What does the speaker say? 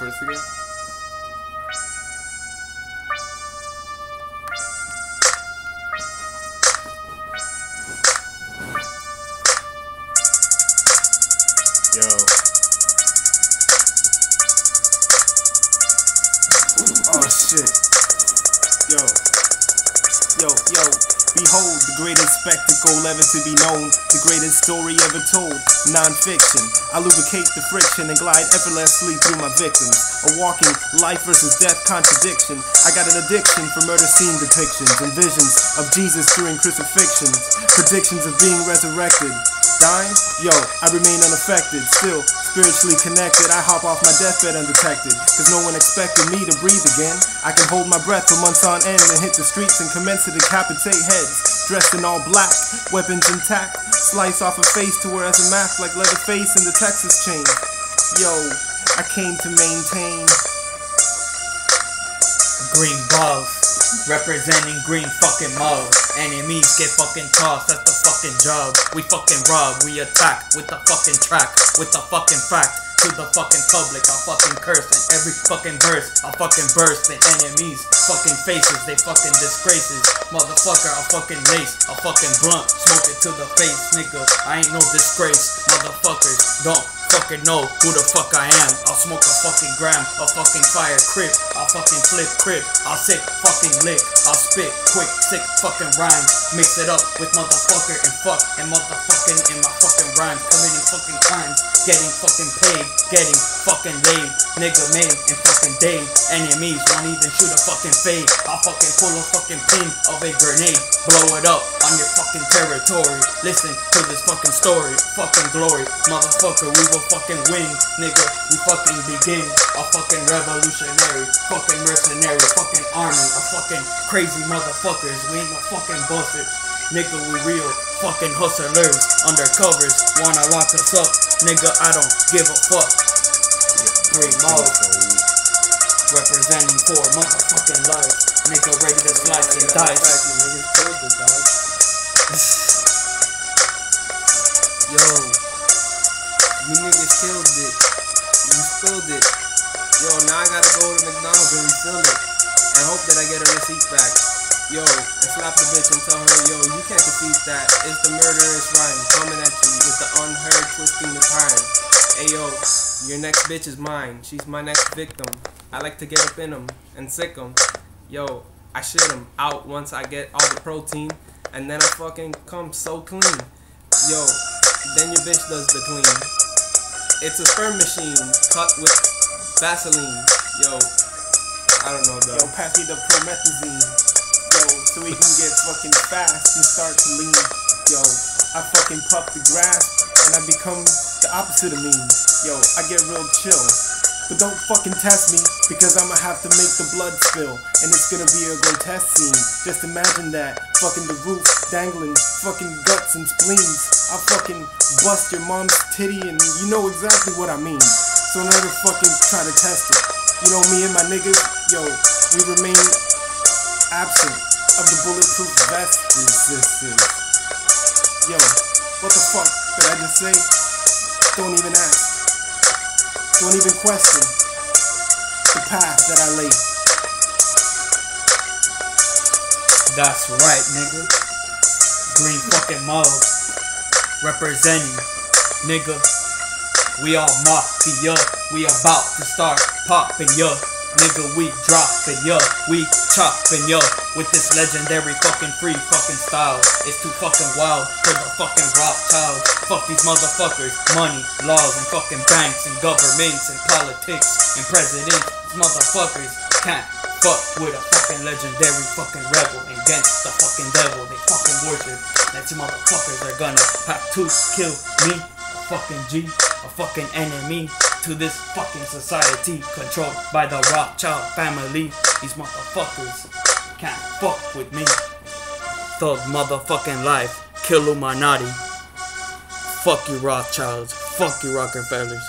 first again? Yo. Oh shit. Yo. Yo, yo. Behold the greatest spectacle ever to be known, the greatest story ever told. Non-fiction. I lubricate the friction and glide effortlessly through my victims. A walking life versus death contradiction. I got an addiction for murder scene depictions and visions of Jesus during crucifixions, predictions of being resurrected. Dying? Yo, I remain unaffected, still spiritually connected. I hop off my deathbed undetected, cause no one expected me to breathe again. I can hold my breath for months on end and hit the streets and commence to decapitate heads. Dressed in all black, weapons intact, slice off a face to wear as a mask like Leatherface in the Texas chain. Yo, I came to maintain. Green balls, representing green fucking mug. Enemies get fucking tossed, that's the fucking job. We fucking rob, we attack with the fucking track, with the fucking fact. To the fucking public, I'll fucking curse in every fucking verse. I'll fucking burst in enemies, fucking faces, they fucking disgraces. Motherfucker, I'll fucking lace, I'll fucking blunt, smoke it to the face, nigga. I ain't no disgrace, motherfuckers. Don't fucking know who the fuck I am. I'll smoke a fucking gram, a fucking fire crib. I'll fucking flip crib. I'll sit fucking lick. I'll spit quick, sick fucking rhyme. Mix it up with motherfucker and fuck and motherfucking in my fucking rhymes. Committing fucking crimes, getting fucking paid, getting fucking laid. Nigga made in fucking day. Enemies won't even shoot a fucking fade. I'll fucking pull a fucking pin of a grenade. Blow it up on your fucking territory. Listen to this fucking story. Fucking glory. Motherfucker, we will fucking win. Nigga, we fucking begin. A fucking revolutionary. Fucking mercenary. Fucking army. A fucking crazy motherfuckers. We ain't no fucking busters. Nigga, we real fucking hustlers. Undercovers. Wanna lock us up. Nigga, I don't give a fuck. Three mouths. Representing for motherfucking life. Nigga, ready to slice and dice. Yo, you niggas killed it. You spilled it. Yo, now I gotta go to McDonald's and refill it. And hope that I get a receipt back. Yo, and slap the bitch and tell her, yo, you can't defeat that. It's the murderous rhyme coming at you with the unheard twisting the time. Ayo, your next bitch is mine. She's my next victim. I like to get up in 'em and sick 'em. Yo, I shit 'em out once I get all the protein. And then I fucking come so clean. Yo, then your bitch does the clean. It's a sperm machine cut with Vaseline. Yo, I don't know though. Yo, pass me the promethazine. Yo, so we can get fucking fast and start to lean. Yo, I fucking puff the grass and I become the opposite of mean. Yo, I get real chill. But don't fucking test me because I'ma have to make the blood spill. And it's gonna be a grotesque scene. Just imagine that. Fucking the roof dangling, fucking guts and spleens. I'll fucking bust your mom's titty and you know exactly what I mean. So never fucking try to test it. You know me and my niggas, yo, we remain absent of the bulletproof vest. This. Yo, what the fuck did I just say? Don't even ask. Don't even question the path that I lay. That's right, nigga. Green fucking mug. Representing, nigga. We all mafia. We about to start popping ya. Nigga, we dropping ya. We chopping ya. With this legendary fucking free fucking style. It's too fucking wild for the fucking Rothschild. Fuck these motherfuckers. Money, laws, and fucking banks, and governments, and politics, and presidents. These motherfuckers can't fuck with a fucking legendary fucking rebel against the fucking devil. They fucking worship. That you motherfuckers are gonna have to kill me. Fucking G, a fucking enemy to this fucking society controlled by the Rothschild family. These motherfuckers can't fuck with me. Thug motherfucking life. Kill Illuminati. Fuck you Rothschilds. Fuck you Rockefellers.